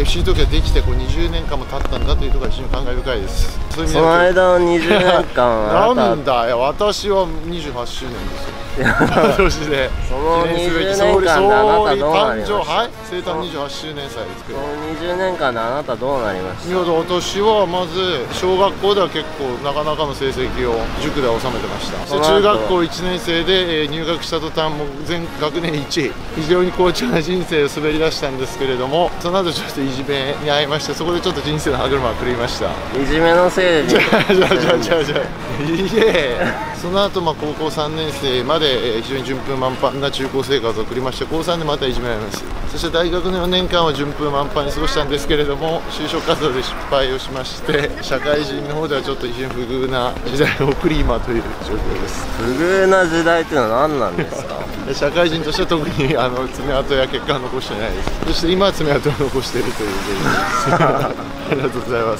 FC 東京ができてこう20年間も経ったんだというところが非常に感慨深いです。そういう意味その間の20年間あな なんただよ。私は28周年ですよ。今年で。その記念すべき20年間であなたどうなりま誕した？生はい生誕28周年祭ですけどその20年間であなたどうなりましいや私はまず小学校では結構なかなかの成績を塾では収めてました。中学校1年生で、えー入学した途端もう全学年1位非常に好調な人生を滑り出したんですけれどもその後ちょっといじめに遭いましてそこでちょっと人生の歯車が狂いました。たいじめのせいでじゃあじゃあじゃあじゃあその後まあ高校3年生までえー非常に順風満帆な中高生活を送りまして高3でまたいじめられます。そして大学の4年間は順風満帆に過ごしたんですけれども就職活動で失敗をしまして社会人の方ではちょっと非常に不遇な時代を送り今という状況です。不遇な時代っていうのは何なんですか？社会人としては特にあの爪痕や結果は残してないです。そして今は爪痕を残しているという ありがとうございます